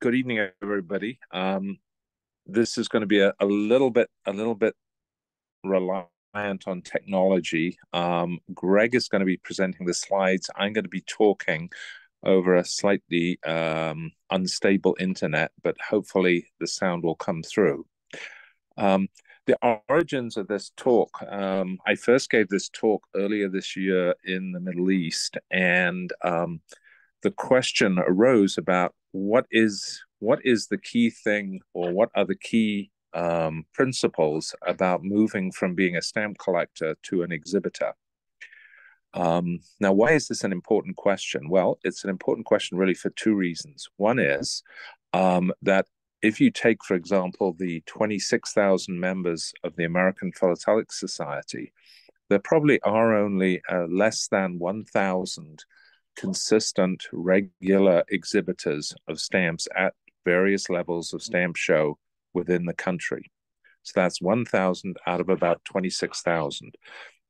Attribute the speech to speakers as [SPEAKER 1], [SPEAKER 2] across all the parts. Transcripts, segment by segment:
[SPEAKER 1] good evening, everybody. Um, this is going to be a, a little bit a little bit reliant on technology. Um, Greg is going to be presenting the slides. I'm going to be talking over a slightly um, unstable internet, but hopefully the sound will come through. Um, the origins of this talk, um, I first gave this talk earlier this year in the Middle East, and um, the question arose about what is what is the key thing or what are the key um, principles about moving from being a stamp collector to an exhibitor. Um, now, why is this an important question? Well, it's an important question really for two reasons. One is um, that if you take, for example, the 26,000 members of the American Philatelic Society, there probably are only uh, less than 1,000 consistent, regular exhibitors of stamps at various levels of stamp show within the country. So that's 1,000 out of about 26,000.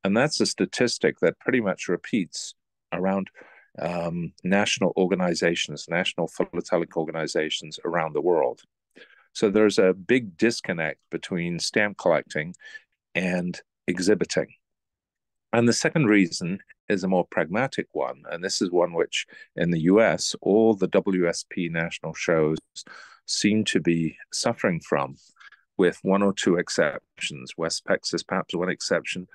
[SPEAKER 1] And that's a statistic that pretty much repeats around um, national organizations, national philatelic organizations around the world. So there's a big disconnect between stamp collecting and exhibiting. And the second reason is a more pragmatic one. And this is one which in the US, all the WSP national shows seem to be suffering from, with one or two exceptions. West is perhaps one exception,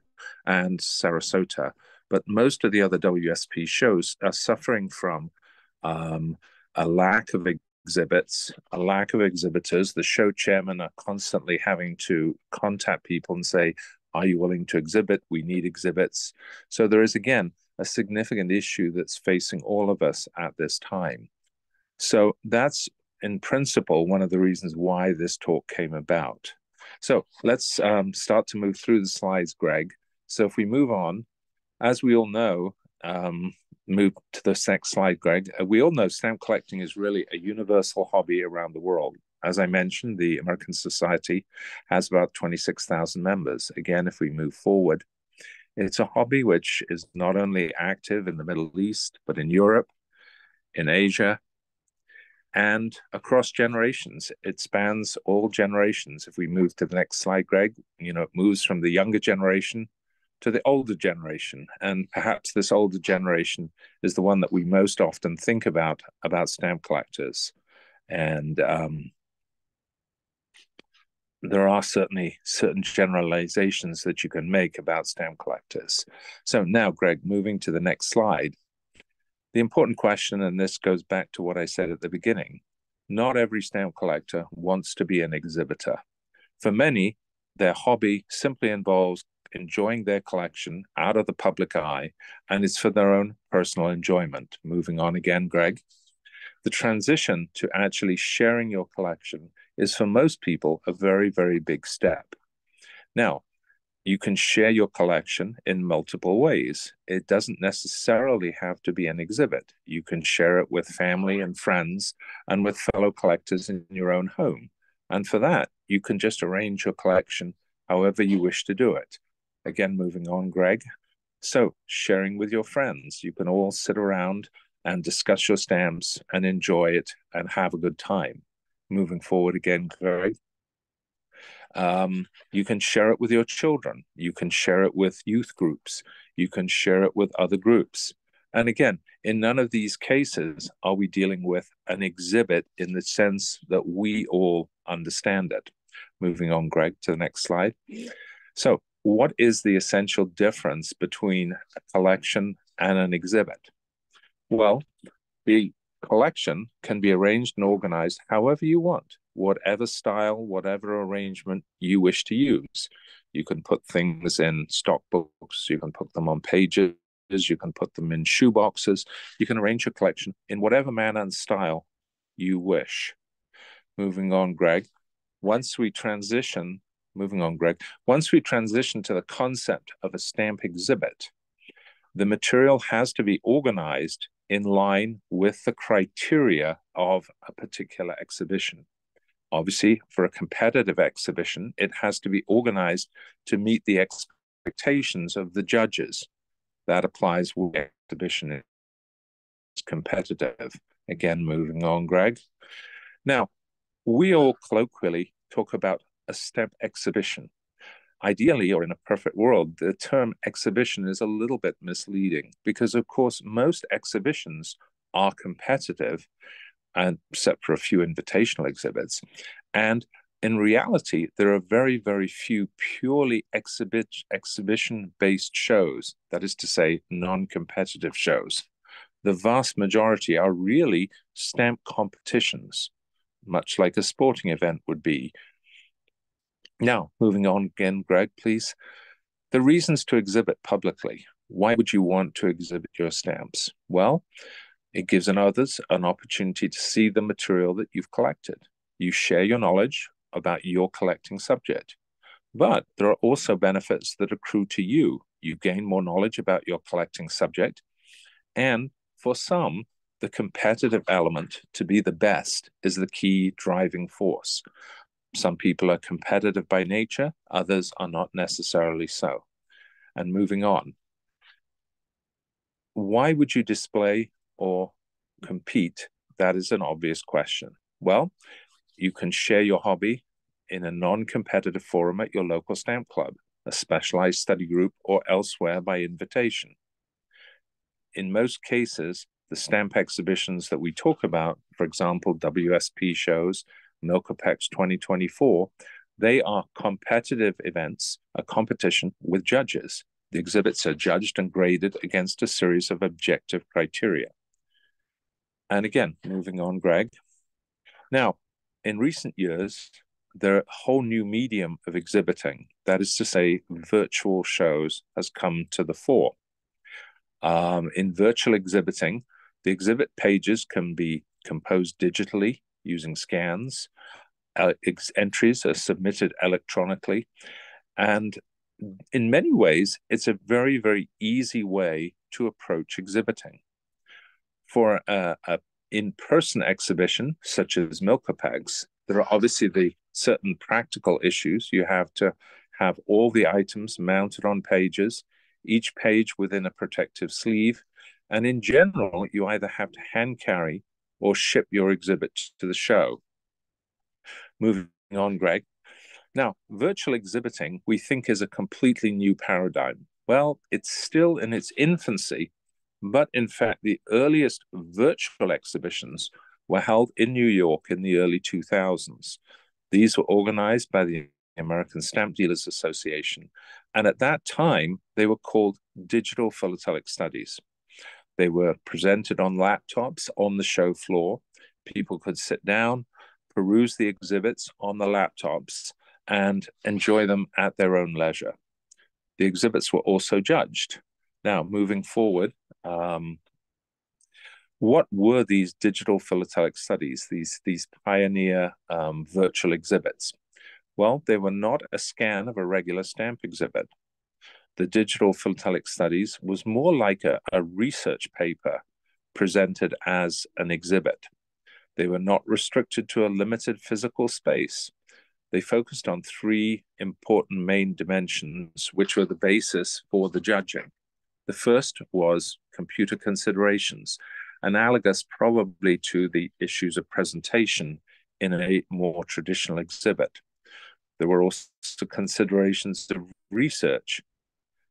[SPEAKER 1] and Sarasota. But most of the other WSP shows are suffering from um, a lack of exhibits, a lack of exhibitors. The show chairmen are constantly having to contact people and say, are you willing to exhibit? We need exhibits. So there is, again, a significant issue that's facing all of us at this time. So that's, in principle, one of the reasons why this talk came about. So let's um, start to move through the slides, Greg. So if we move on, as we all know, um, move to the next slide, Greg. Uh, we all know stamp collecting is really a universal hobby around the world. As I mentioned, the American Society has about 26,000 members. Again, if we move forward, it's a hobby which is not only active in the Middle East, but in Europe, in Asia, and across generations. It spans all generations. If we move to the next slide, Greg, you know, it moves from the younger generation to the older generation. And perhaps this older generation is the one that we most often think about about stamp collectors. And um, there are certainly certain generalizations that you can make about stamp collectors. So now, Greg, moving to the next slide. The important question, and this goes back to what I said at the beginning, not every stamp collector wants to be an exhibitor. For many, their hobby simply involves enjoying their collection out of the public eye, and it's for their own personal enjoyment. Moving on again, Greg. The transition to actually sharing your collection is for most people a very, very big step. Now, you can share your collection in multiple ways. It doesn't necessarily have to be an exhibit. You can share it with family and friends and with fellow collectors in your own home. And for that, you can just arrange your collection however you wish to do it. Again, moving on, Greg. So, sharing with your friends. You can all sit around and discuss your stamps and enjoy it and have a good time moving forward again, Greg. Um, you can share it with your children. You can share it with youth groups. You can share it with other groups. And again, in none of these cases are we dealing with an exhibit in the sense that we all understand it. Moving on, Greg, to the next slide. So, what is the essential difference between a collection and an exhibit? Well, the collection can be arranged and organized however you want, whatever style, whatever arrangement you wish to use. You can put things in stock books, you can put them on pages, you can put them in shoe boxes, you can arrange your collection in whatever manner and style you wish. Moving on, Greg. Once we transition, moving on, Greg, once we transition to the concept of a stamp exhibit, the material has to be organized in line with the criteria of a particular exhibition. Obviously, for a competitive exhibition, it has to be organized to meet the expectations of the judges. That applies when the exhibition is competitive. Again, moving on, Greg. Now, we all colloquially talk about a step exhibition. Ideally, or in a perfect world, the term exhibition is a little bit misleading because, of course, most exhibitions are competitive, and except for a few invitational exhibits. And in reality, there are very, very few purely exhibit exhibition-based shows. That is to say, non-competitive shows. The vast majority are really stamp competitions, much like a sporting event would be. Now, moving on again, Greg, please. The reasons to exhibit publicly. Why would you want to exhibit your stamps? Well, it gives others an opportunity to see the material that you've collected. You share your knowledge about your collecting subject. But there are also benefits that accrue to you. You gain more knowledge about your collecting subject. And for some, the competitive element to be the best is the key driving force. Some people are competitive by nature, others are not necessarily so. And moving on, why would you display or compete? That is an obvious question. Well, you can share your hobby in a non competitive forum at your local stamp club, a specialized study group, or elsewhere by invitation. In most cases, the stamp exhibitions that we talk about, for example, WSP shows, Milcopex 2024, they are competitive events, a competition with judges. The exhibits are judged and graded against a series of objective criteria. And again, moving on, Greg. Now, in recent years, there are a whole new medium of exhibiting. That is to say, virtual shows has come to the fore. Um, in virtual exhibiting, the exhibit pages can be composed digitally using scans. Uh, entries are submitted electronically. And in many ways, it's a very, very easy way to approach exhibiting. For a, a in-person exhibition, such as Milcopex, there are obviously the certain practical issues. You have to have all the items mounted on pages, each page within a protective sleeve. And in general, you either have to hand carry or ship your exhibit to the show. Moving on, Greg. Now, virtual exhibiting, we think, is a completely new paradigm. Well, it's still in its infancy, but in fact, the earliest virtual exhibitions were held in New York in the early 2000s. These were organized by the American Stamp Dealers Association, and at that time, they were called digital philatelic studies. They were presented on laptops on the show floor. People could sit down, peruse the exhibits on the laptops, and enjoy them at their own leisure. The exhibits were also judged. Now, moving forward, um, what were these digital philatelic studies, these, these pioneer um, virtual exhibits? Well, they were not a scan of a regular stamp exhibit. The digital philatelic studies was more like a, a research paper presented as an exhibit. They were not restricted to a limited physical space. They focused on three important main dimensions, which were the basis for the judging. The first was computer considerations, analogous probably to the issues of presentation in a more traditional exhibit. There were also considerations of research,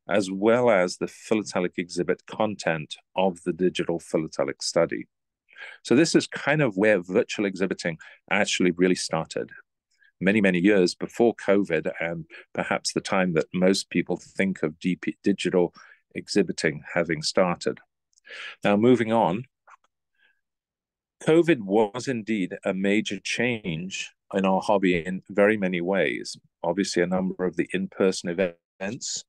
[SPEAKER 1] as well as the philatelic exhibit content of the digital philatelic study. So this is kind of where virtual exhibiting actually really started. Many, many years before COVID, and perhaps the time that most people think of DP, digital exhibiting having started. Now, moving on, COVID was indeed a major change in our hobby in very many ways. Obviously, a number of the in person events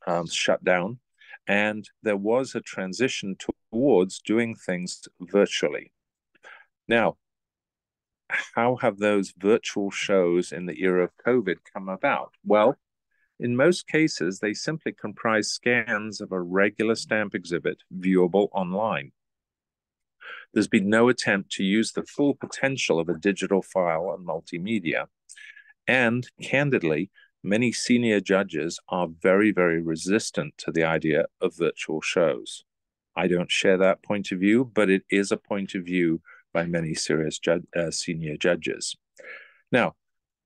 [SPEAKER 1] um, shut down, and there was a transition towards doing things virtually. Now, how have those virtual shows in the era of COVID come about? Well, in most cases, they simply comprise scans of a regular stamp exhibit viewable online. There's been no attempt to use the full potential of a digital file and multimedia. And candidly, many senior judges are very, very resistant to the idea of virtual shows. I don't share that point of view, but it is a point of view by many serious ju- uh, senior judges. Now,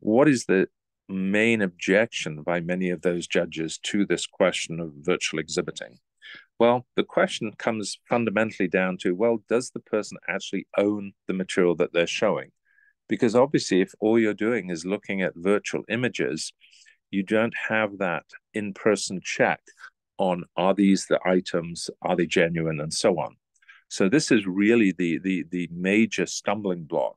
[SPEAKER 1] what is the main objection by many of those judges to this question of virtual exhibiting? Well, the question comes fundamentally down to well, does the person actually own the material that they're showing? Because obviously, if all you're doing is looking at virtual images, you don't have that in person check on are these the items, are they genuine, and so on. So, this is really the, the, the major stumbling block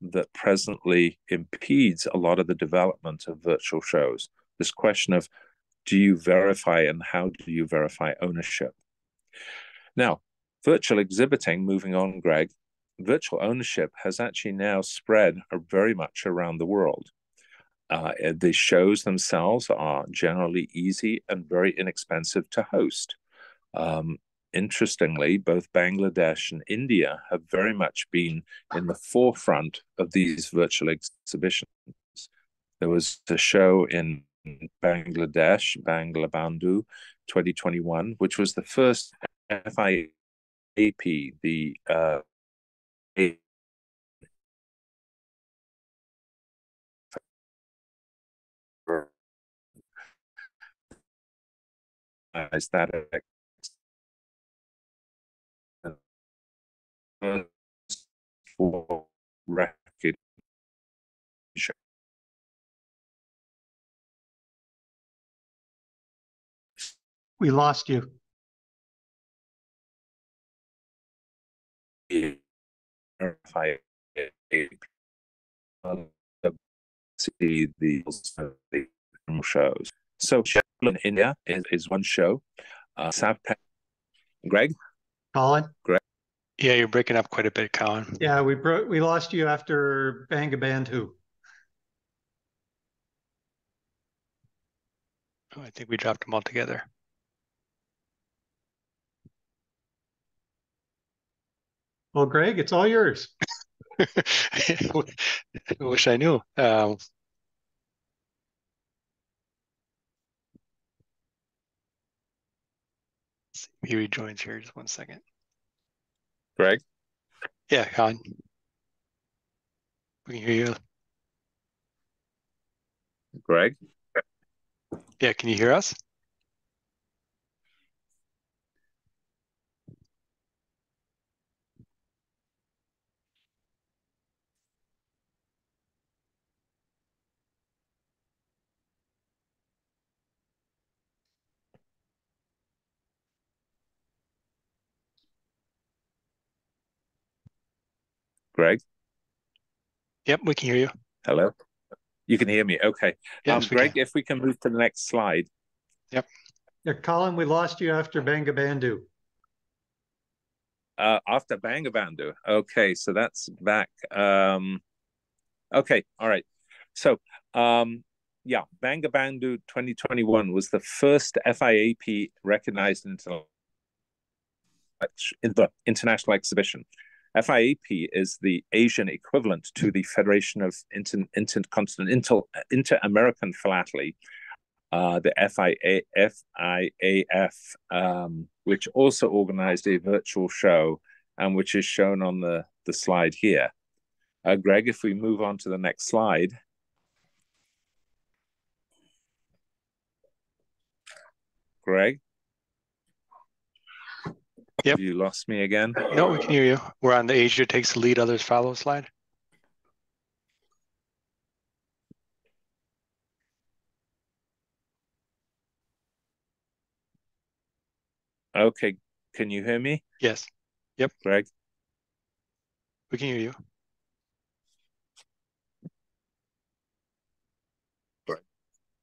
[SPEAKER 1] that presently impedes a lot of the development of virtual shows. This question of do you verify and how do you verify ownership? Now, virtual exhibiting, moving on, Greg, virtual ownership has actually now spread very much around the world. Uh, the shows themselves are generally easy and very inexpensive to host. Um, interestingly, both Bangladesh and India have very much been in the forefront of these virtual exhibitions. There was a show in Bangladesh, Bangabandhu 2021, which was the first FIAP, the uh, that for recognition.
[SPEAKER 2] We lost you.
[SPEAKER 1] See the shows. So in India is, is one show. Uh, South Greg?
[SPEAKER 2] Colin?
[SPEAKER 1] Greg?
[SPEAKER 3] Yeah, you're breaking up quite a bit, Colin.
[SPEAKER 2] Yeah, we broke. We lost you after Bangabandhu.
[SPEAKER 3] Oh, I think we dropped them all together.
[SPEAKER 2] Well, Greg, it's all yours.
[SPEAKER 3] I wish I knew. Um, he rejoins here. Just one second.
[SPEAKER 1] Greg?
[SPEAKER 3] Yeah, Colin. We can hear you.
[SPEAKER 1] Greg?
[SPEAKER 3] Yeah, can you hear us?
[SPEAKER 1] Greg?
[SPEAKER 3] Yep, we can hear you.
[SPEAKER 1] Hello? You can hear me. Okay.
[SPEAKER 3] Yes,
[SPEAKER 1] um, Greg,
[SPEAKER 3] can.
[SPEAKER 1] if we can move to the next slide.
[SPEAKER 3] Yep.
[SPEAKER 2] Yeah, Colin, we lost you after Bangabandhu.
[SPEAKER 1] Uh, after Bangabandhu. Okay, so that's back. Um, okay, all right. So, um, yeah, Bangabandhu 2021 was the first FIAP recognized international international exhibition. FIAP is the Asian equivalent to the Federation of Inter, Intercontinental Inter-American Philately, uh, the FIA, FIAF, um, which also organized a virtual show and which is shown on the, the slide here. Uh, Greg, if we move on to the next slide. Greg?
[SPEAKER 3] Yep.
[SPEAKER 1] You lost me again?
[SPEAKER 3] No, we can hear you. We're on the Asia takes the lead, others follow slide.
[SPEAKER 1] Okay, can you hear me?
[SPEAKER 3] Yes. Yep.
[SPEAKER 1] Greg?
[SPEAKER 3] We can hear you.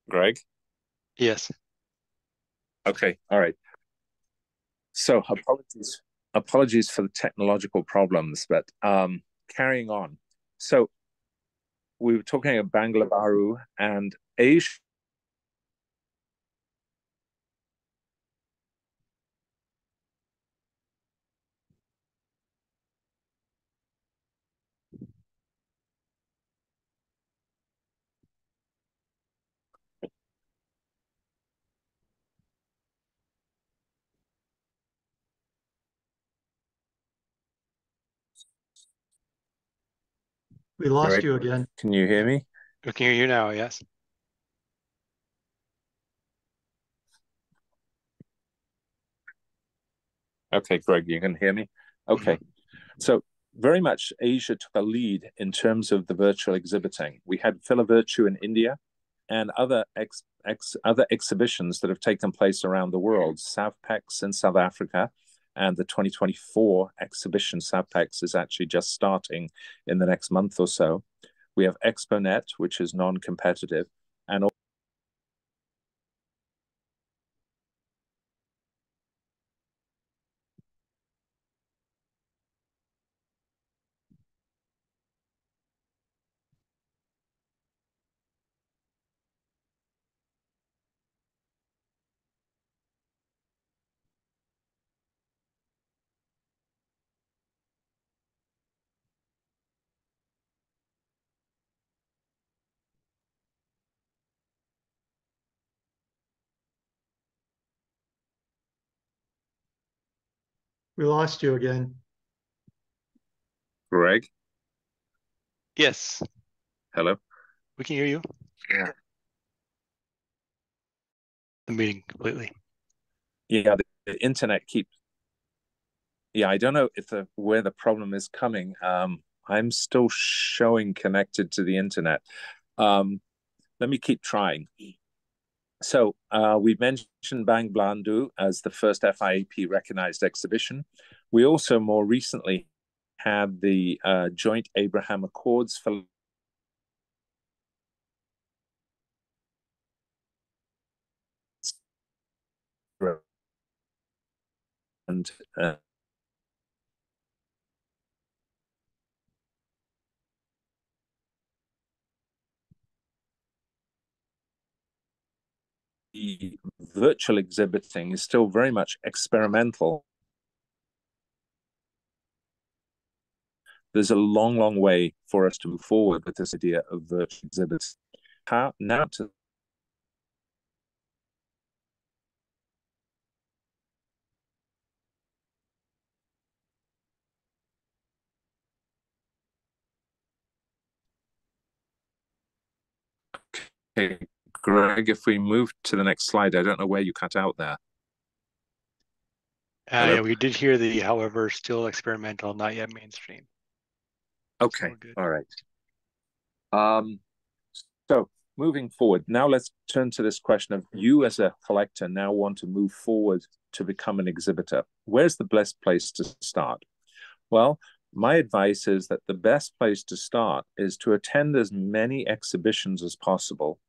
[SPEAKER 1] Greg?
[SPEAKER 3] Yes.
[SPEAKER 1] Okay, all right. So apologies, apologies for the technological problems, but um, carrying on. So we were talking about Bangabandhu and Asia.
[SPEAKER 2] We lost
[SPEAKER 1] Greg?
[SPEAKER 2] you again.
[SPEAKER 1] Can you hear me?
[SPEAKER 3] We can hear you now, yes.
[SPEAKER 1] Okay, Greg, you can hear me? Okay. So very much Asia took a lead in terms of the virtual exhibiting. We had Philovirtu in India and other ex, ex, other exhibitions that have taken place around the world. SAVPEX in South Africa and the 2024 exhibition SAVPEX is actually just starting in the next month or so. We have ExpoNet, which is non-competitive, and
[SPEAKER 2] We lost you again.
[SPEAKER 1] Greg,
[SPEAKER 3] Yes,
[SPEAKER 1] hello.
[SPEAKER 3] we can hear you.
[SPEAKER 1] Yeah.
[SPEAKER 3] The meeting completely.
[SPEAKER 1] Yeah, the, the internet keeps. Yeah, I don't know if the where the problem is coming. Um, I'm still showing connected to the internet. Um, let me keep trying. So uh, we mentioned Bangabandhu as the first FIAP recognized exhibition. We also more recently had the uh, Joint Abraham Accords for and uh, the virtual exhibiting is still very much experimental. There's a long, long way for us to move forward with this idea of virtual exhibits. How now to Okay, Greg, if we move to the next slide, I don't know where you cut out there.
[SPEAKER 3] Uh, yeah, we did hear the, however, still experimental, not yet mainstream.
[SPEAKER 1] Okay,
[SPEAKER 3] all
[SPEAKER 1] all right. Um, so moving forward, now let's turn to this question of you as a collector now want to move forward to become an exhibitor. Where's the best place to start? Well, my advice is that the best place to start is to attend as many exhibitions as possible,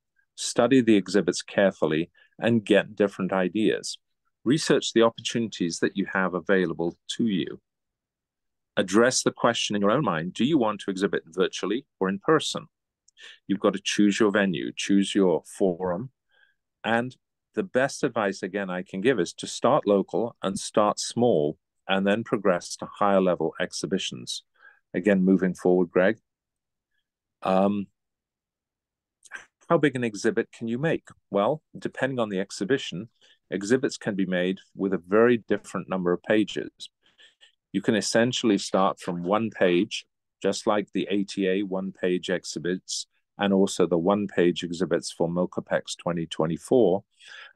[SPEAKER 1] study the exhibits carefully, and get different ideas. Research the opportunities that you have available to you. Address the question in your own mind do you want to exhibit virtually or in person? You've got to choose your venue, choose your forum. And the best advice, again, I can give is to start local and start small and then progress to higher level exhibitions. Again, moving forward, Greg. Um, how big an exhibit can you make? Well, depending on the exhibition, exhibits can be made with a very different number of pages. You can essentially start from one page, just like the ATA one page exhibits and also the one page exhibits for Milcopex 2024.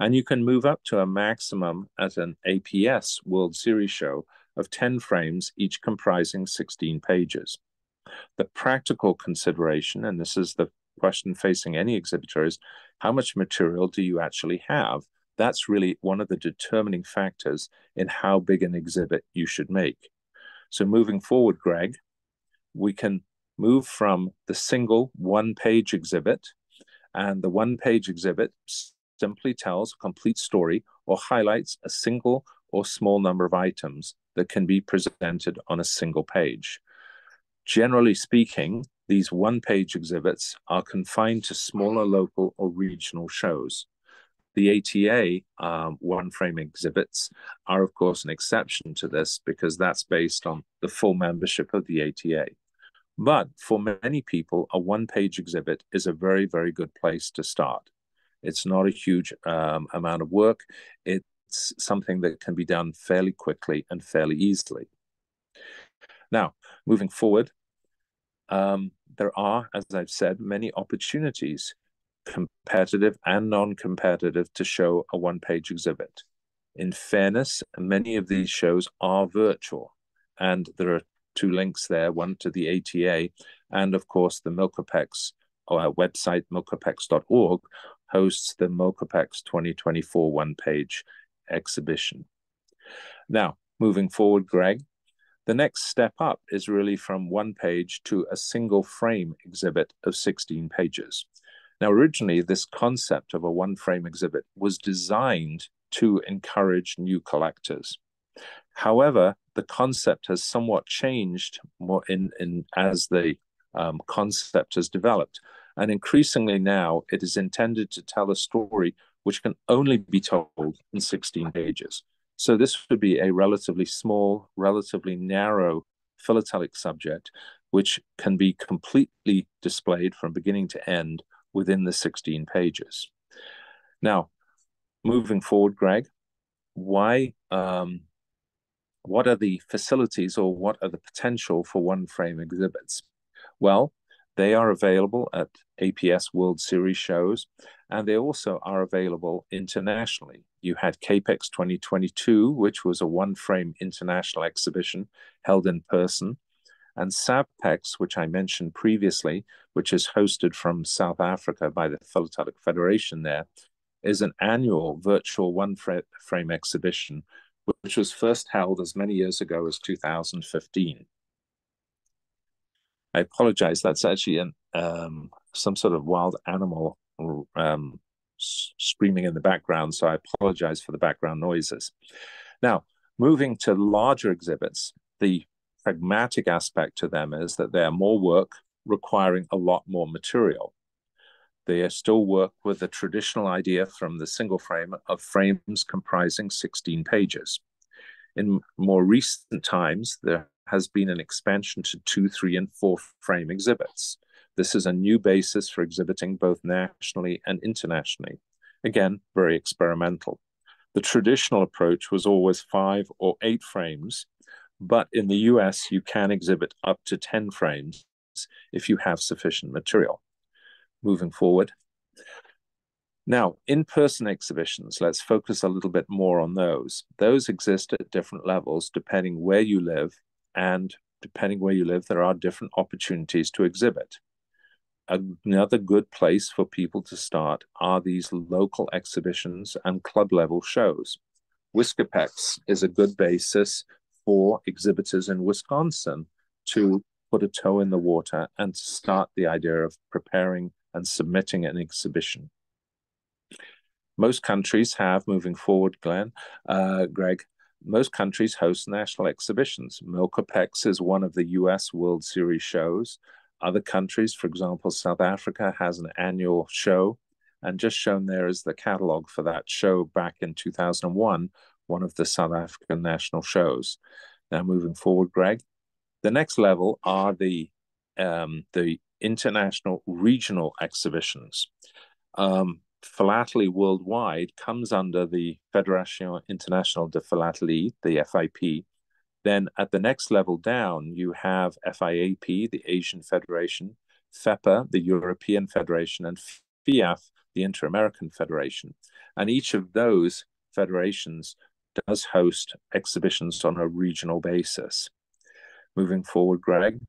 [SPEAKER 1] And you can move up to a maximum at an APS World Series show of 10 frames, each comprising 16 pages. The practical consideration, and this is the question facing any exhibitor, is how much material do you actually have? That's really one of the determining factors in how big an exhibit you should make. So moving forward, Greg, we can move from the single one page exhibit, and the one page exhibit simply tells a complete story or highlights a single or small number of items that can be presented on a single page. Generally speaking, these one page exhibits are confined to smaller local or regional shows. The ATA um, one frame exhibits are, of course, an exception to this because that's based on the full membership of the ATA. But for many people, a one page exhibit is a very, very good place to start. It's not a huge um, amount of work. It's something that can be done fairly quickly and fairly easily. Now, moving forward, um, there are, as I've said, many opportunities, competitive and non-competitive, to show a one-page exhibit. In fairness, many of these shows are virtual, and there are two links there, one to the ATA, and of course the Milcopex our website, milcopex.org, hosts the Milcopex 2024 one-page exhibition. Now, moving forward, Greg, the next step up is really from one page to a single frame exhibit of 16 pages. Now, originally, this concept of a one frame exhibit was designed to encourage new collectors. However, the concept has somewhat changed more in, in as the um, concept has developed. And increasingly now, it is intended to tell a story which can only be told in 16 pages. So this would be a relatively small, relatively narrow philatelic subject, which can be completely displayed from beginning to end within the 16 pages. Now, moving forward, Greg, why, um, what are the facilities or what are the potential for one frame exhibits? Well, they are available at APS World Series shows, and they also are available internationally. You had CAPEX 2022, which was a one frame international exhibition held in person, and SAVPEX, which I mentioned previously, which is hosted from South Africa by the Philatelic Federation there, is an annual virtual one frame exhibition, which was first held as many years ago as 2015. I apologize. That's actually an, um, some sort of wild animal um, screaming in the background. So I apologize for the background noises. Now, moving to larger exhibits, the pragmatic aspect to them is that they're more work requiring a lot more material. They still work with the traditional idea from the single frame of frames comprising 16 pages. In more recent times, there has been an expansion to two, three, and four frame exhibits. This is a new basis for exhibiting both nationally and internationally. Again, very experimental. The traditional approach was always five or eight frames, but in the US, you can exhibit up to 10 frames if you have sufficient material. Moving forward. Now, in person exhibitions, let's focus a little bit more on those. Those exist at different levels depending where you live and depending where you live, there are different opportunities to exhibit. Another good place for people to start are these local exhibitions and club level shows. Wiscapex is a good basis for exhibitors in Wisconsin to put a toe in the water and to start the idea of preparing and submitting an exhibition. Most countries have, moving forward, Glenn, uh, Greg, most countries host national exhibitions. Milcopex is one of the US World Series shows. Other countries, for example, South Africa has an annual show. And just shown there is the catalog for that show back in 2001, one of the South African national shows. Now, moving forward, Greg, the next level are the um, the international regional exhibitions. Um, philately worldwide comes under the Fédération Internationale de Philately, the FIP. Then at the next level down, you have FIAP, the Asian Federation, FEPA, the European Federation, and FIAF, the Inter American Federation. And each of those federations does host exhibitions on a regional basis. Moving forward, Greg,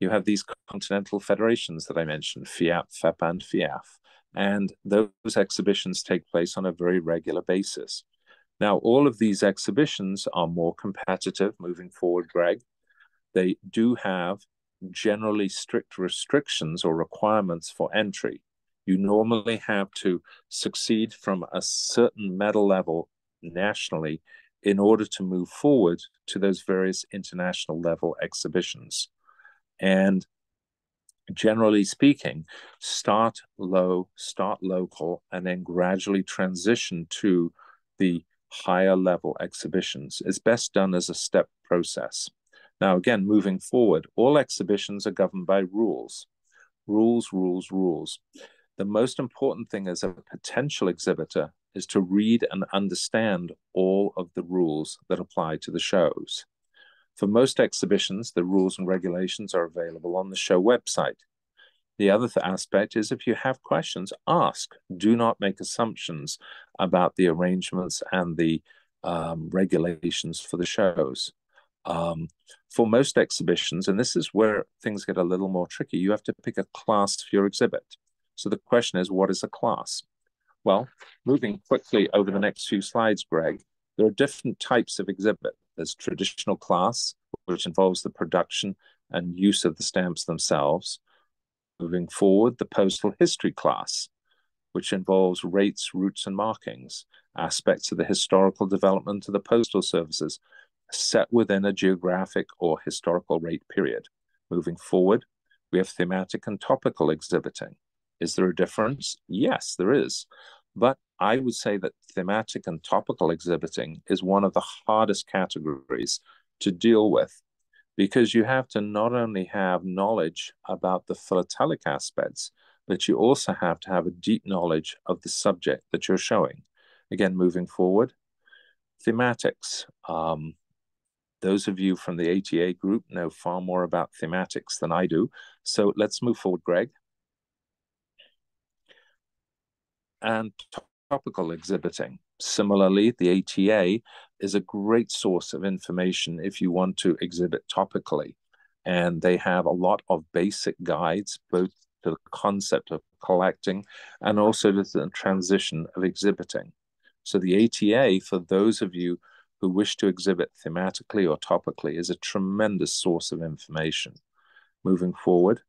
[SPEAKER 1] you have these continental federations that I mentioned, FIAP, FEPA, and FIAF and those exhibitions take place on a very regular basis. Now, all of these exhibitions are more competitive moving forward, Greg. They do have generally strict restrictions or requirements for entry. You normally have to succeed from a certain medal level nationally in order to move forward to those various international level exhibitions. And generally speaking, start low, start local, and then gradually transition to the higher level exhibitions. It's best done as a step process. Now, again, moving forward, all exhibitions are governed by rules. Rules, rules, rules. The most important thing as a potential exhibitor is to read and understand all of the rules that apply to the shows. For most exhibitions, the rules and regulations are available on the show website. The other th aspect is if you have questions, ask. Do not make assumptions about the arrangements and the um, regulations for the shows. Um, for most exhibitions, and this is where things get a little more tricky, you have to pick a class for your exhibit. So the question is, what is a class? Well, moving quickly over the next few slides, Greg, there are different types of exhibit. There's traditional class, which involves the production and use of the stamps themselves. Moving forward, the postal history class, which involves rates, routes, and markings, aspects of the historical development of the postal services set within a geographic or historical rate period. Moving forward, we have thematic and topical exhibiting. Is there a difference? Yes, there is. But I would say that thematic and topical exhibiting is one of the hardest categories to deal with because you have to not only have knowledge about the philatelic aspects, but you also have to have a deep knowledge of the subject that you're showing. Again, moving forward, thematics. Um, those of you from the ATA group know far more about thematics than I do. So let's move forward, Greg. And topical exhibiting. Similarly, the ATA is a great source of information if you want to exhibit topically. And they have a lot of basic guides, both to the concept of collecting and also to the transition of exhibiting. So the ATA, for those of you who wish to exhibit thematically or topically, is a tremendous source of information. Moving forward,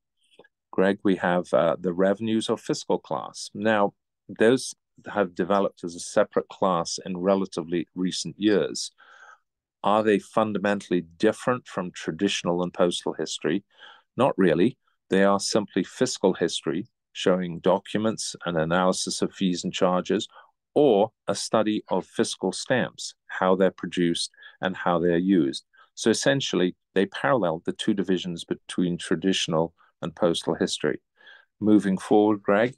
[SPEAKER 1] Greg, we have uh, the revenues or fiscal class. Now, those have developed as a separate class in relatively recent years. Are they fundamentally different from traditional and postal history? Not really. They are simply fiscal history, showing documents and analysis of fees and charges, or a study of fiscal stamps, how they're produced and how they're used. So essentially, they parallel the two divisions between traditional and postal history. Moving forward, Greg,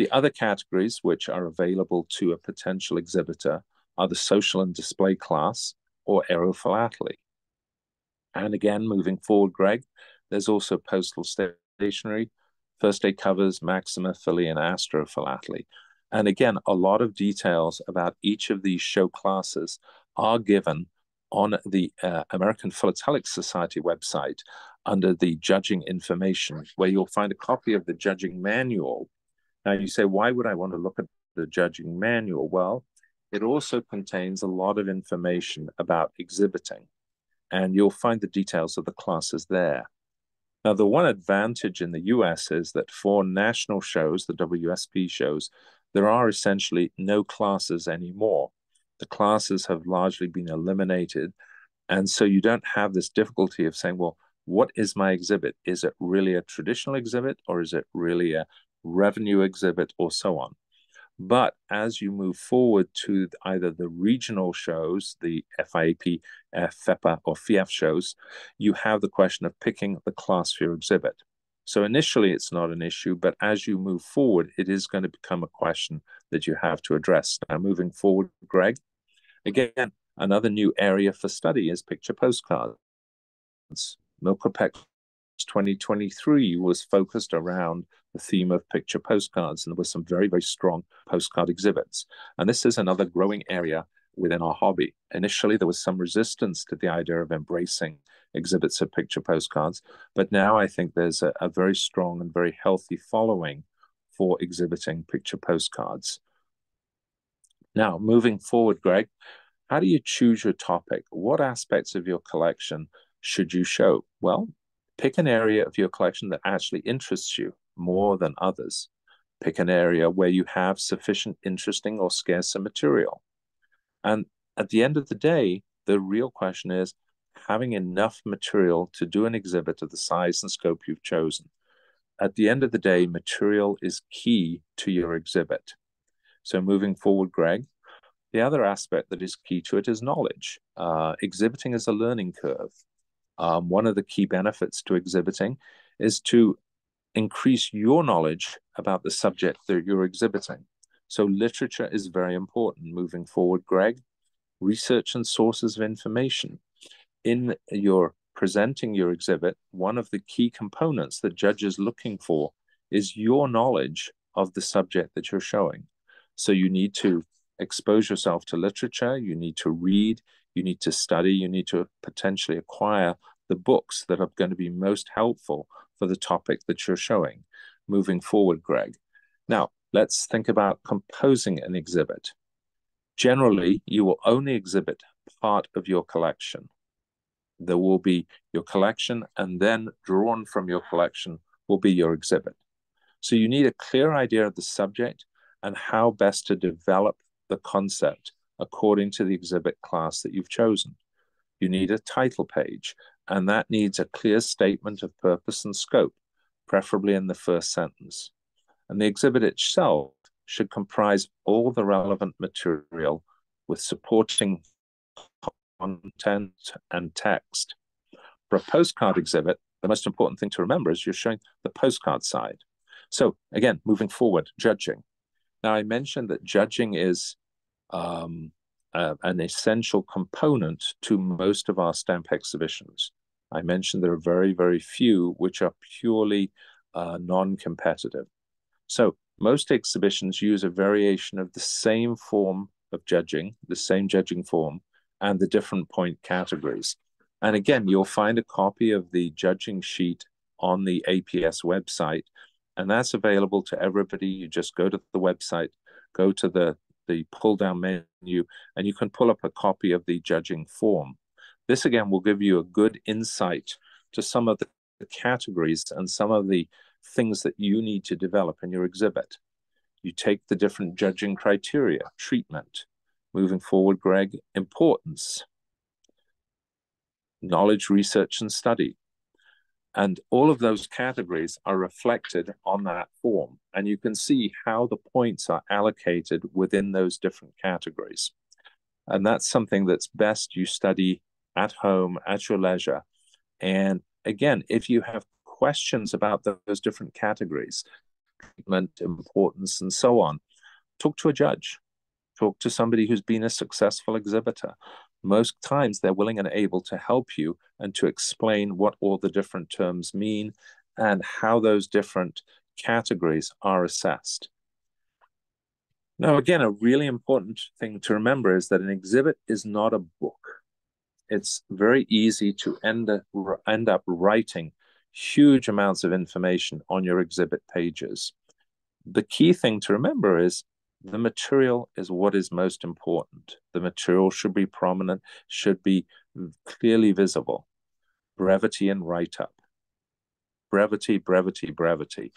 [SPEAKER 1] the other categories which are available to a potential exhibitor are the social and display class or aerophilately. And again, moving forward, Greg, there's also postal stationery, first day covers, maximaphily, and Astrophilately. And again, a lot of details about each of these show classes are given on the uh, American Philatelic Society website under the judging information, where you'll find a copy of the judging manual now you say, why would I want to look at the judging manual? Well, it also contains a lot of information about exhibiting, and you'll find the details of the classes there. Now, the one advantage in the US is that for national shows, the WSP shows, there are essentially no classes anymore. The classes have largely been eliminated. And so you don't have this difficulty of saying, well, what is my exhibit? Is it really a traditional exhibit or is it really a revenue exhibit, or so on. But as you move forward to either the regional shows, the FIAP, FEPA, or FIAF shows, you have the question of picking the class for your exhibit. So initially, it's not an issue, but as you move forward, it is going to become a question that you have to address. Now, moving forward, Greg, again, another new area for study is picture postcards. Milcopex 2023 was focused around the theme of picture postcards, and there were some very, very strong postcard exhibits. And this is another growing area within our hobby. Initially, there was some resistance to the idea of embracing exhibits of picture postcards, but now I think there's a, a very strong and very healthy following for exhibiting picture postcards. Now, moving forward, Greg, how do you choose your topic? What aspects of your collection should you show? Well, pick an area of your collection that actually interests you more than others. Pick an area where you have sufficient interesting or scarcer material. And at the end of the day, the real question is having enough material to do an exhibit of the size and scope you've chosen. At the end of the day, material is key to your exhibit. So moving forward, Greg, the other aspect that is key to it is knowledge. Uh, exhibiting is a learning curve. Um, one of the key benefits to exhibiting is to increase your knowledge about the subject that you're exhibiting. So, literature is very important moving forward, Greg. Research and sources of information. in your presenting your exhibit, one of the key components that judges looking for is your knowledge of the subject that you're showing. So you need to expose yourself to literature, you need to read, you need to study, you need to potentially acquire the books that are going to be most helpful for the topic that you're showing moving forward, Greg. Now, let's think about composing an exhibit. Generally, you will only exhibit part of your collection. There will be your collection, and then drawn from your collection will be your exhibit. So you need a clear idea of the subject and how best to develop the concept according to the exhibit class that you've chosen. You need a title page, and that needs a clear statement of purpose and scope, preferably in the first sentence. And the exhibit itself should comprise all the relevant material with supporting content and text. For a postcard exhibit, the most important thing to remember is you're showing the postcard side. So again, moving forward, judging. Now I mentioned that judging is um, uh, an essential component to most of our stamp exhibitions. I mentioned there are very, very few which are purely uh, non-competitive. So most exhibitions use a variation of the same form of judging, the same judging form, and the different point categories. And again, you'll find a copy of the judging sheet on the APS website, and that's available to everybody. You just go to the website, go to the, the pull down menu, and you can pull up a copy of the judging form. This again will give you a good insight to some of the categories and some of the things that you need to develop in your exhibit. You take the different judging criteria, treatment, moving forward, Greg, importance, knowledge, research, and study. And all of those categories are reflected on that form. And you can see how the points are allocated within those different categories. And that's something that's best you study at home, at your leisure. And again, if you have questions about those different categories, treatment, importance, and so on, talk to a judge talk to somebody who's been a successful exhibitor. Most times they're willing and able to help you and to explain what all the different terms mean and how those different categories are assessed. Now, again, a really important thing to remember is that an exhibit is not a book. It's very easy to end up, end up writing huge amounts of information on your exhibit pages. The key thing to remember is the material is what is most important. The material should be prominent, should be clearly visible. Brevity and write up. Brevity, brevity, brevity.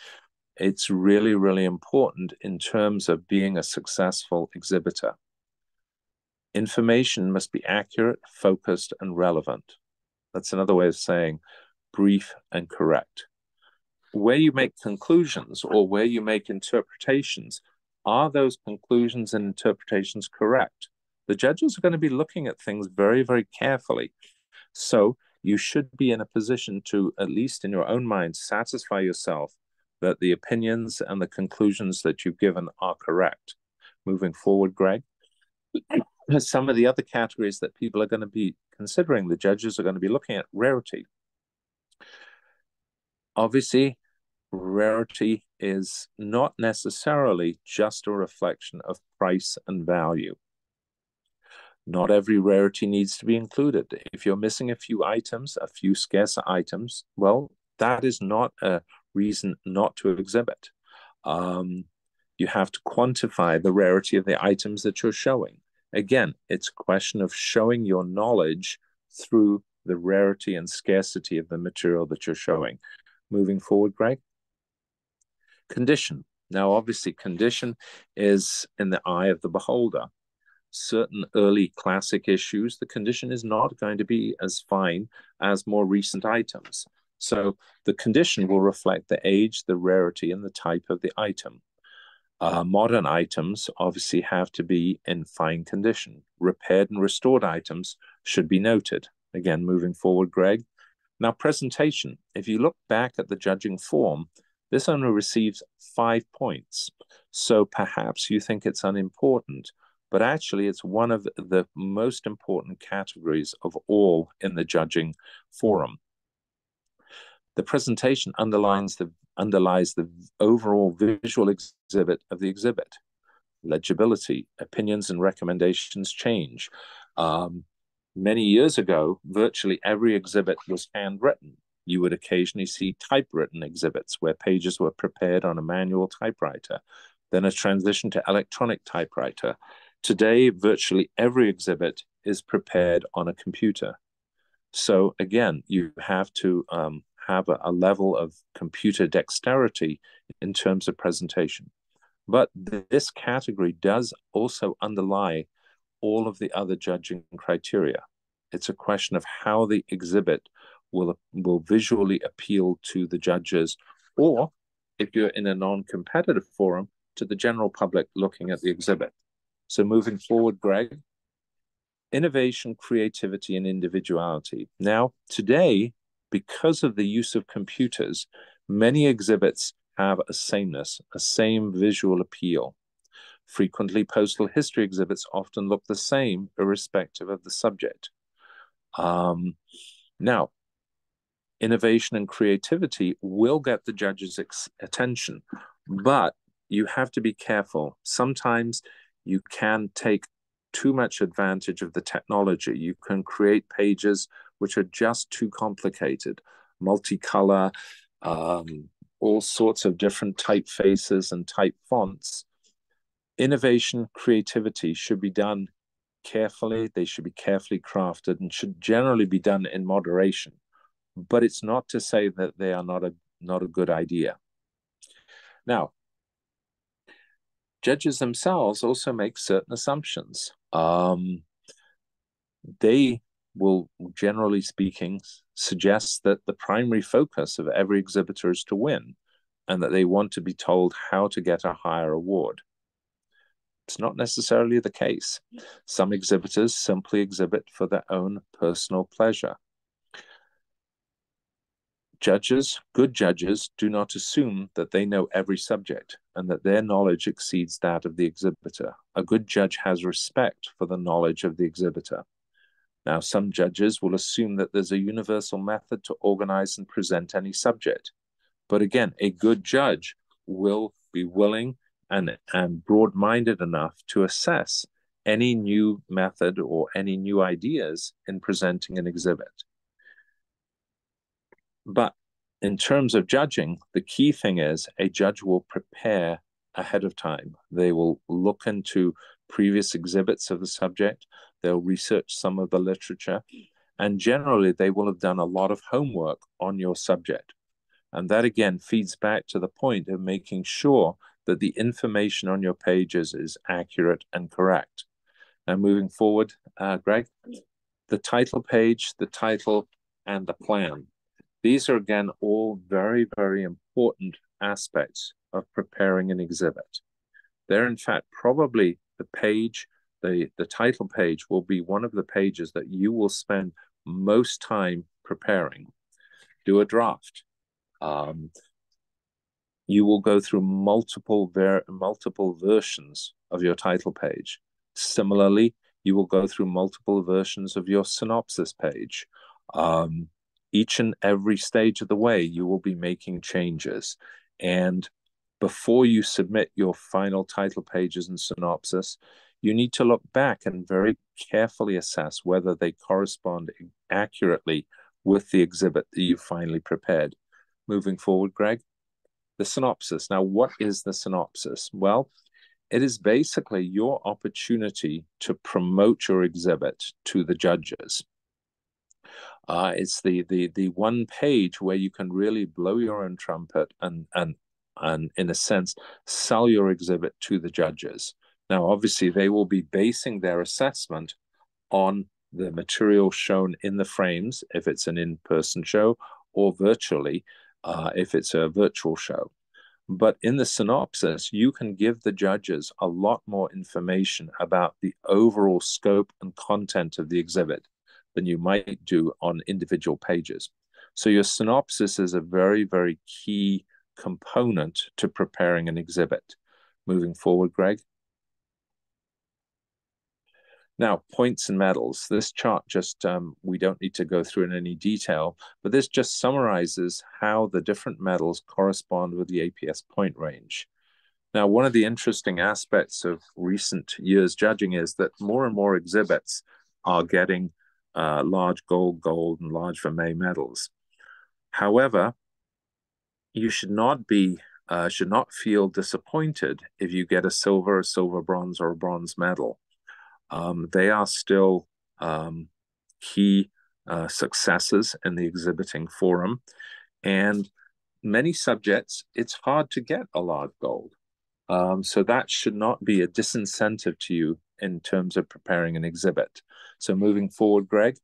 [SPEAKER 1] It's really, really important in terms of being a successful exhibitor. Information must be accurate, focused, and relevant. That's another way of saying brief and correct. Where you make conclusions or where you make interpretations are those conclusions and interpretations correct? The judges are going to be looking at things very, very carefully. So you should be in a position to, at least in your own mind, satisfy yourself that the opinions and the conclusions that you've given are correct. Moving forward, Greg, some of the other categories that people are going to be considering, the judges are going to be looking at rarity. Obviously, rarity is not necessarily just a reflection of price and value. Not every rarity needs to be included. If you're missing a few items, a few scarce items, well, that is not a reason not to exhibit. Um, you have to quantify the rarity of the items that you're showing. Again, it's a question of showing your knowledge through the rarity and scarcity of the material that you're showing. Moving forward, Greg. Condition. Now, obviously, condition is in the eye of the beholder. Certain early classic issues, the condition is not going to be as fine as more recent items. So the condition will reflect the age, the rarity, and the type of the item. Uh, modern items obviously have to be in fine condition. Repaired and restored items should be noted. Again, moving forward, Greg. Now, presentation. If you look back at the judging form, this only receives five points. So perhaps you think it's unimportant, but actually it's one of the most important categories of all in the judging forum. The presentation underlines the underlies the overall visual exhibit of the exhibit. Legibility, opinions and recommendations change. Um, many years ago, virtually every exhibit was handwritten. You would occasionally see typewritten exhibits where pages were prepared on a manual typewriter, then a transition to electronic typewriter. Today, virtually every exhibit is prepared on a computer. So again, you have to um, have a, a level of computer dexterity in terms of presentation. But this category does also underlie all of the other judging criteria. It's a question of how the exhibit will, will visually appeal to the judges, or if you're in a non competitive forum, to the general public looking at the exhibit. So, moving forward, Greg, innovation, creativity, and individuality. Now, today, because of the use of computers, many exhibits have a sameness, a same visual appeal. Frequently, postal history exhibits often look the same, irrespective of the subject. Um, now, innovation and creativity will get the judge's attention, but you have to be careful. Sometimes you can take too much advantage of the technology. You can create pages which are just too complicated, multicolor, um, all sorts of different typefaces and type fonts. Innovation, creativity should be done carefully. They should be carefully crafted and should generally be done in moderation. But it's not to say that they are not a not a good idea. Now, judges themselves also make certain assumptions. Um, they will, generally speaking, suggest that the primary focus of every exhibitor is to win and that they want to be told how to get a higher award. It's not necessarily the case. Some exhibitors simply exhibit for their own personal pleasure. Judges, good judges, do not assume that they know every subject and that their knowledge exceeds that of the exhibitor. A good judge has respect for the knowledge of the exhibitor. Now, some judges will assume that there's a universal method to organize and present any subject. But again, a good judge will be willing and, and broad minded enough to assess any new method or any new ideas in presenting an exhibit. But in terms of judging, the key thing is a judge will prepare ahead of time. They will look into previous exhibits of the subject. They'll research some of the literature, and generally, they will have done a lot of homework on your subject. And that again feeds back to the point of making sure that the information on your pages is accurate and correct. Now, moving forward, uh, Greg, the title page, the title, and the plan. These are again all very, very important aspects of preparing an exhibit. They're in fact probably the page the, the title page will be one of the pages that you will spend most time preparing. Do a draft. Um, you will go through multiple ver- multiple versions of your title page. Similarly, you will go through multiple versions of your synopsis page. Um, each and every stage of the way, you will be making changes. And before you submit your final title pages and synopsis, you need to look back and very carefully assess whether they correspond accurately with the exhibit that you finally prepared. Moving forward, Greg, the synopsis. Now, what is the synopsis? Well, it is basically your opportunity to promote your exhibit to the judges. Uh, it's the, the the one page where you can really blow your own trumpet and and and in a sense sell your exhibit to the judges. Now, obviously, they will be basing their assessment on the material shown in the frames, if it's an in person show, or virtually, uh, if it's a virtual show. But in the synopsis, you can give the judges a lot more information about the overall scope and content of the exhibit than you might do on individual pages. So, your synopsis is a very, very key component to preparing an exhibit. Moving forward, Greg. Now, points and medals. This chart just, um, we don't need to go through in any detail, but this just summarizes how the different medals correspond with the APS point range. Now, one of the interesting aspects of recent years judging is that more and more exhibits are getting uh, large gold, gold, and large vermeil medals. However, you should not be uh, should not feel disappointed if you get a silver, a silver bronze, or a bronze medal um, they are still um, key uh, successes in the exhibiting forum. And many subjects, it's hard to get a large gold. Um, so that should not be a disincentive to you in terms of preparing an exhibit. So moving forward, Greg,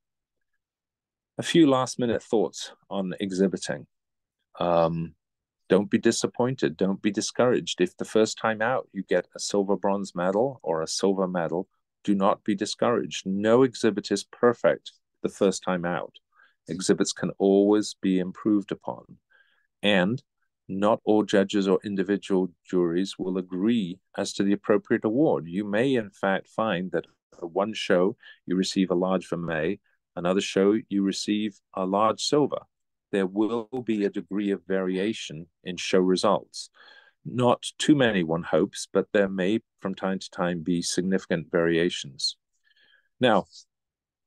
[SPEAKER 1] a few last minute thoughts on exhibiting. Um, don't be disappointed. Don't be discouraged. If the first time out you get a silver bronze medal or a silver medal, do not be discouraged. No exhibit is perfect the first time out. Exhibits can always be improved upon. And not all judges or individual juries will agree as to the appropriate award. You may, in fact, find that one show you receive a large vermeil, another show you receive a large silver. There will be a degree of variation in show results. Not too many, one hopes, but there may from time to time be significant variations. Now,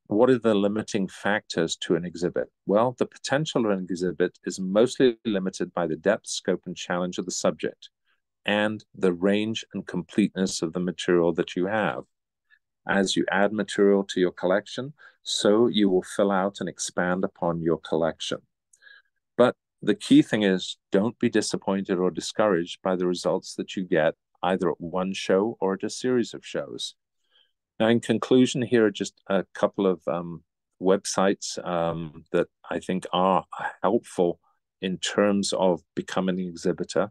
[SPEAKER 1] what are the limiting factors to an exhibit? Well, the potential of an exhibit is mostly limited by the depth, scope, and challenge of the subject and the range and completeness of the material that you have. As you add material to your collection, so you will fill out and expand upon your collection. The key thing is don't be disappointed or discouraged by the results that you get either at one show or at a series of shows. Now, in conclusion, here are just a couple of um, websites um, that I think are helpful in terms of becoming an exhibitor.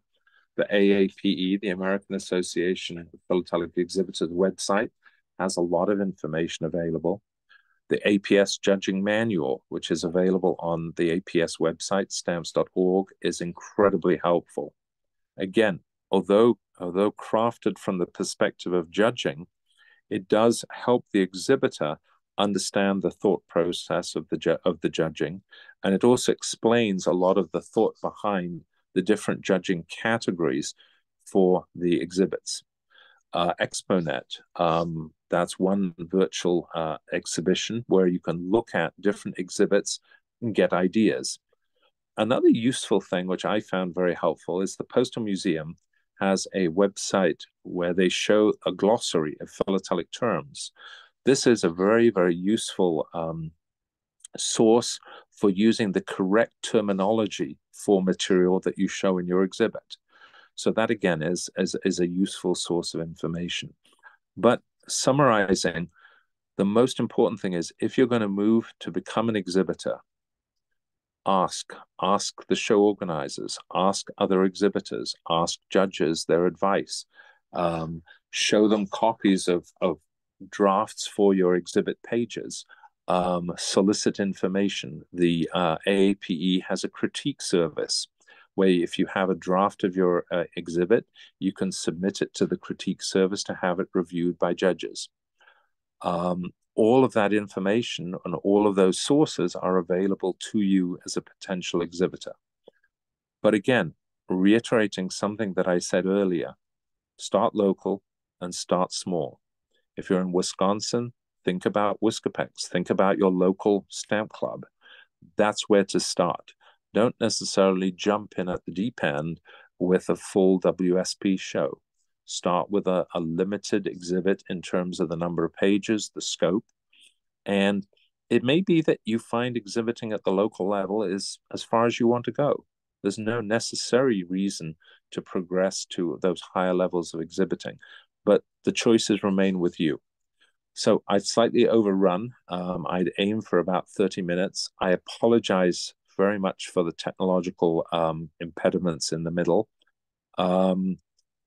[SPEAKER 1] The AAPE, the American Association of Philatelic Exhibitors website, has a lot of information available the APS Judging Manual, which is available on the APS website, stamps.org, is incredibly helpful. Again, although, although crafted from the perspective of judging, it does help the exhibitor understand the thought process of the, of the judging, and it also explains a lot of the thought behind the different judging categories for the exhibits. Uh, Exponet, um, that's one virtual uh, exhibition where you can look at different exhibits and get ideas. Another useful thing, which I found very helpful, is the Postal Museum has a website where they show a glossary of philatelic terms. This is a very, very useful um, source for using the correct terminology for material that you show in your exhibit. So that again is, is, is a useful source of information. But summarizing, the most important thing is if you're going to move to become an exhibitor, ask, ask the show organizers, ask other exhibitors, ask judges their advice, um, show them copies of, of drafts for your exhibit pages, um, solicit information. The uh, AAPE has a critique service where if you have a draft of your uh, exhibit, you can submit it to the critique service to have it reviewed by judges. Um, all of that information and all of those sources are available to you as a potential exhibitor. But again, reiterating something that I said earlier, start local and start small. If you're in Wisconsin, think about Wiscapex, think about your local stamp club. That's where to start don't necessarily jump in at the deep end with a full WSP show. Start with a, a limited exhibit in terms of the number of pages, the scope, and it may be that you find exhibiting at the local level is as far as you want to go. There's no necessary reason to progress to those higher levels of exhibiting, but the choices remain with you. So I slightly overrun. Um, I'd aim for about 30 minutes. I apologize very much for the technological um, impediments in the middle. Um,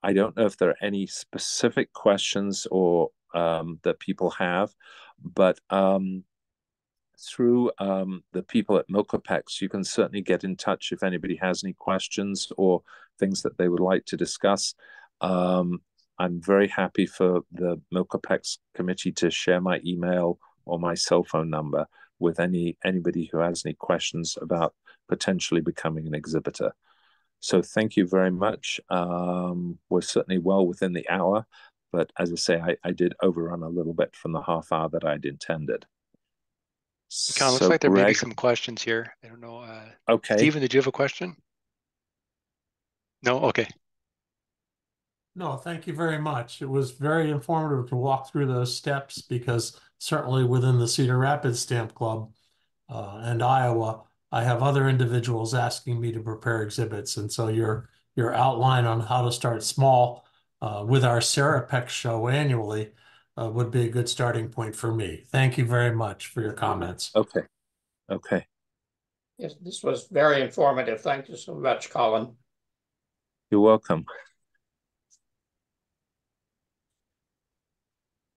[SPEAKER 1] I don't know if there are any specific questions or um, that people have, but um, through um, the people at Milcopex, you can certainly get in touch if anybody has any questions or things that they would like to discuss. Um, I'm very happy for the Milcopex committee to share my email or my cell phone number with any anybody who has any questions about potentially becoming an exhibitor. So thank you very much. Um, we're certainly well within the hour, but as I say, I, I did overrun a little bit from the half hour that I'd intended.
[SPEAKER 3] It kind of looks
[SPEAKER 1] So
[SPEAKER 3] like there may be some questions here. I don't know. Uh,
[SPEAKER 1] Okay.
[SPEAKER 3] Steven, did you have a question? No, okay.
[SPEAKER 4] No, thank you very much. It was very informative to walk through those steps because certainly within the Cedar Rapids Stamp Club uh, and Iowa, I have other individuals asking me to prepare exhibits. And so your your outline on how to start small uh, with our Sarapex show annually uh, would be a good starting point for me. Thank you very much for your comments.
[SPEAKER 1] Okay. Okay.
[SPEAKER 5] Yes, this was very informative. Thank you so much, Colin.
[SPEAKER 1] You're welcome.